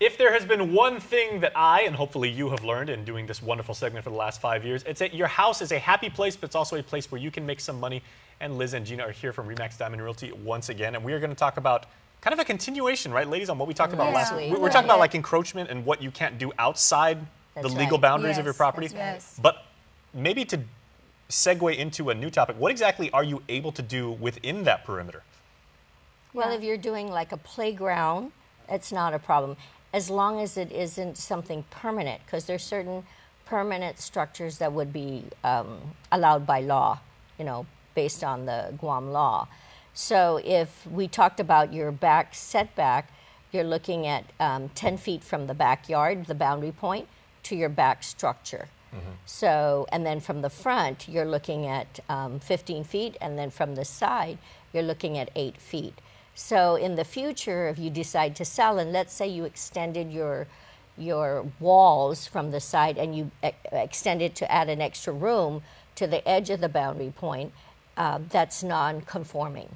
If there has been one thing that I and hopefully you have learned in doing this wonderful segment for the last five years, it's that your house is a happy place, but it's also a place where you can make some money. And Liz and Gina are here from Remax Diamond Realty once again, and we are going to talk about kind of a continuation, right, ladies, on what we talked about Yeah. last. Sweet. We- We're talking about like encroachment and what you can't do outside That's the legal right. boundaries of your property. right. Yes. But maybe to segue into a new topic, what exactly are you able to do within that perimeter? Well, Yeah. if you're doing like a playground, it's not a problem, as long as it isn't something permanent, because there's certain permanent structures that would be um, allowed by law, you know, based on the Guam law. So if we talked about your back setback, you're looking at um, 10 feet from the backyard, the boundary point, to your back structure. So, and then from the front, you're looking at um, 15 feet, and then from the side, you're looking at eight feet. So, in the future, if you decide to sell, and let's say you extended your your walls from the side and you e- extended to add an extra room to the edge of the boundary point, uh, that's non-conforming.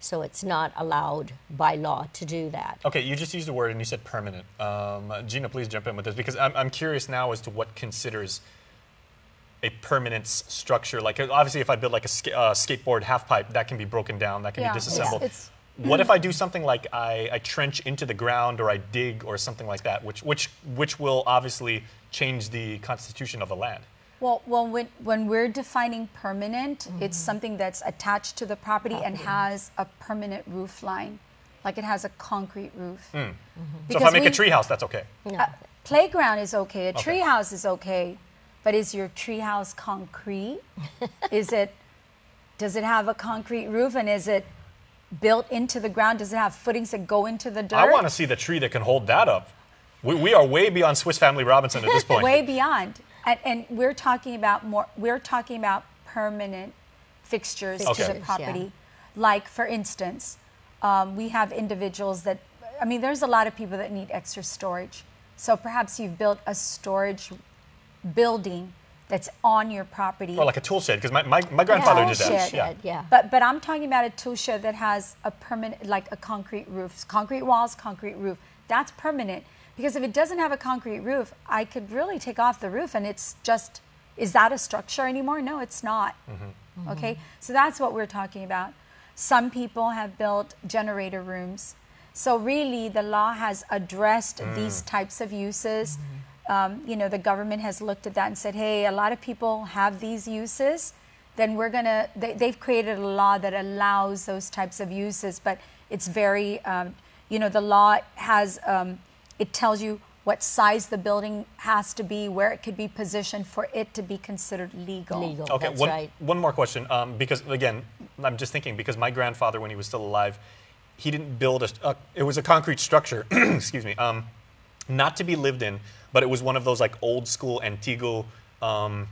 So it's not allowed by law to do that. Okay, you just used a word and you said permanent. Um, Gina, please jump in with this because I'm, I'm curious now as to what considers a permanent structure. Like, obviously, if I build like a ska- uh, skateboard half pipe, that can be broken down, that can Yeah, be it's- disassembled. it's- what if I do something like I, I trench into the ground or I dig or something like that, which, which, which will obviously change the constitution of the land? Well, well, when, when we're defining permanent, it's mm-hmm. something that's attached to the property, and has a permanent roof line, like it has a concrete roof. Mm. Mm-hmm. So if I make a we- tree house, that's okay. No. Uh, playground is okay. A Okay. tree house is okay, but is your tree house concrete? is it? Does it have a concrete roof, and is it built into the ground? Does it have footings that go into the dirt? I want to see the tree that can hold that up. We, we are way beyond Swiss Family Robinson at this point. way beyond. And, and we're talking about more. We're talking about permanent fixtures Okay. to the Fixtures, yeah. property. Like, for instance, um, we have individuals that. I mean, there's a lot of people that need extra storage. So perhaps you've built a storage building that's on your property. or like a tool shed, because my, my, my grandfather tool did that. shed. Yeah. Shed, yeah. But but I'm talking about a tool shed that has a permanent, like a concrete roof, concrete walls, concrete roof. That's permanent because if it doesn't have a concrete roof, I could really take off the roof and it's just, is that a structure anymore? No, it's not. Mm-hmm. Okay, so that's what we're talking about. Some people have built generator rooms. So really, the law has addressed mm. these types of uses. Mm-hmm. Um, you know, the government has looked at that and said, hey, a lot of people have these uses then we're going to, they, they've created a law that allows those types of uses, but it's very, um, you know, the law has, um, it tells you what size the building has to be, where it could be positioned for it to be considered legal. Legal. Okay, That's one, right. one more question. Um, because again, I'm just thinking because my grandfather, when he was still alive, he didn't build a. a it was a concrete structure. excuse me. Not to be lived in, but it was one of those like old school Antigo. Um,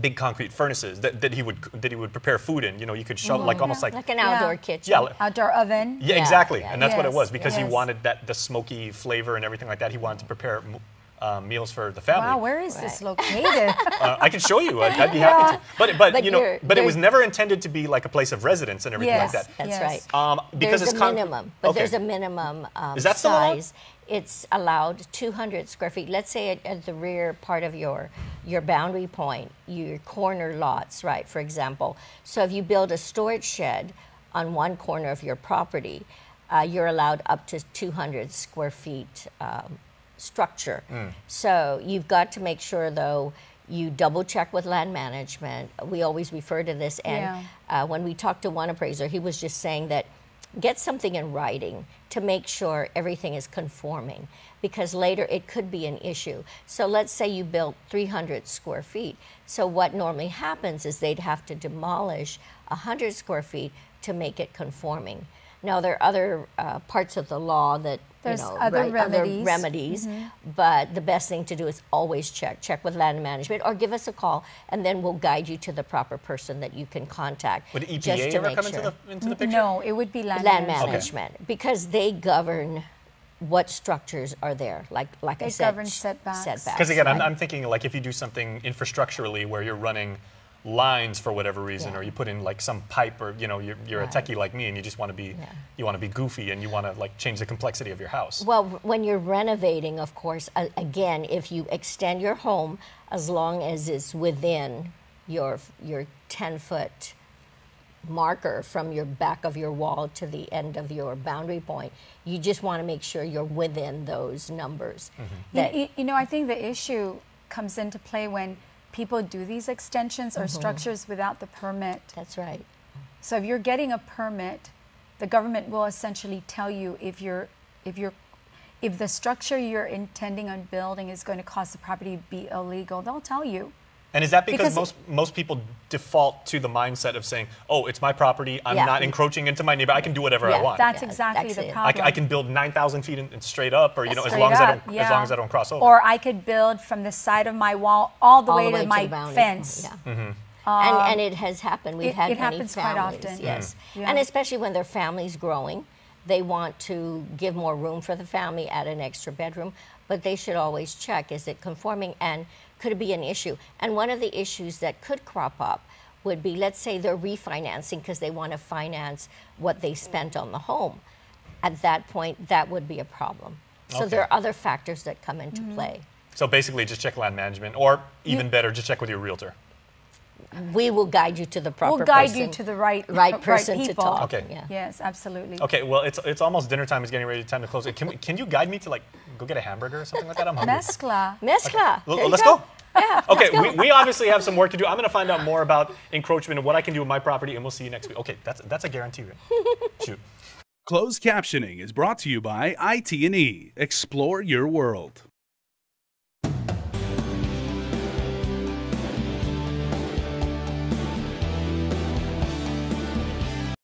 Big concrete furnaces that, that he would that he would prepare food in. You know, you could shove like almost like Mm-hmm. Like an Yeah. outdoor kitchen. yeah, Outdoor oven. yeah, Yeah, exactly, yeah, and that's what it was because he wanted that the smoky flavor and everything like that. He wanted to prepare m- uh, meals for the family. Wow, where is this located? Uh, I can show you. I'd, I'd be happy to. But but, But you know, you're- but it was never intended to be like a place of residence and everything Yes. like that. That's Yes. right. Um, because there's it's a minimum, but Okay. there's a minimum um, Is that still allowed? size. It's allowed 200 square feet. Let's say at, at the rear part of your your boundary point, your corner lots, right? For example, so if you build a storage shed on one corner of your property, uh, you're allowed up to 200 square feet um, structure. Hmm. So you've got to make sure, though, you double check with land management. We always refer to this, and Yeah. uh, when we talked to one appraiser, he was just saying that get something in writing to make sure everything is conforming because later it could be an issue. So let's say you built 300 square feet. So what normally happens is they'd have to demolish 100 square feet to make it conforming. Now there are other uh, parts of the law that There's you know, other right, remedies. Mm-hmm. but the best thing to do is always check. Check with land management or give us a call, and then we'll guide you to the proper person that you can contact. Would just EPA to ever make come sure. into the into the picture? no, it would be land, land management. management because they govern what structures are there. Like like I said, govern sh- setbacks. setbacks, Because again, I'm. I'm thinking like if you do something infrastructurally where you're running lines for whatever reason, Yeah. or you put in like some pipe, or you know, you're, you're a techie like me, and you just want to be, Yeah. you want to be goofy, and you want to like change the complexity of your house. Well, when you're renovating, of course, a- again, if you extend your home, as long as it's within your your 10 foot marker from your back of your wall to the end of your boundary point, you just want to make sure you're within those numbers. Mm-hmm. You, That, you- you know, I think the issue comes into play when people do these extensions or mm-hmm. structures without the permit. that's right. So if you're getting a permit, the government will essentially tell you if you're if you're if the structure you're intending on building is going to cause the property to be illegal, they'll tell you. And is that because, Because- most most people default to the mindset of saying, "Oh, it's my property. I'm Yeah. not encroaching into my neighbor. I can do whatever I want. That's Yeah, exactly that's the it. I, problem. c- I can build 9,000 feet in, in straight up, or you know, as Straight long as I don't yeah. as long as I don't cross over." Or I could build from the side of my wall all the all way the way to my the boundary fence. point, Yeah. Mm-hmm. and, um, and it has happened. We've it- had it many happens quite families, often. yes, mm-hmm. Yeah. and especially when their family's growing, they want to give more room for the family, add an extra bedroom, but they should always check: is it conforming, and could it be an issue? And one of the issues that could crop up would be, let's say they're refinancing because they want to finance what they spent on the home. At that point, that would be a problem. So Okay. there are other factors that come into Mm-hmm. play. so basically, just check land management, or even better, just check with your realtor. We will guide you to the proper We'll guide person. you to the right right person to talk. Okay. Yeah. Yes, absolutely. Okay, well, it's it's almost dinner time. It's getting ready. Time to close. Can we, can you guide me to like go get a hamburger or something like that? I'm hungry. Mezcla. Mezcla. L- There you let's go. Yeah. Okay, we, we obviously have some work to do. I'm going to find out more about encroachment and what I can do with my property, and we'll see you next week. Okay, that's that's a guarantee. Shoot. Closed captioning is brought to you by IT&E. Explore your world.